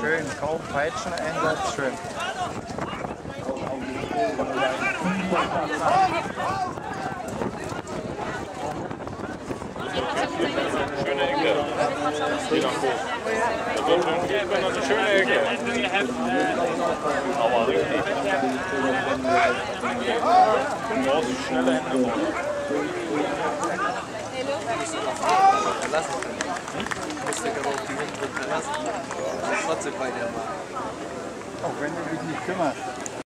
Schön, kaum Peitscheneinsatz, schön. Schöne Ecke. Nach hoch. Da wird schon man noch eine schöne Ecke. Aber richtig. Hände. verlassen können. Du musst dich aber auf die Hunde verlassen. Das trotzdem bei dir machen. Auch wenn du dich nicht kümmerst.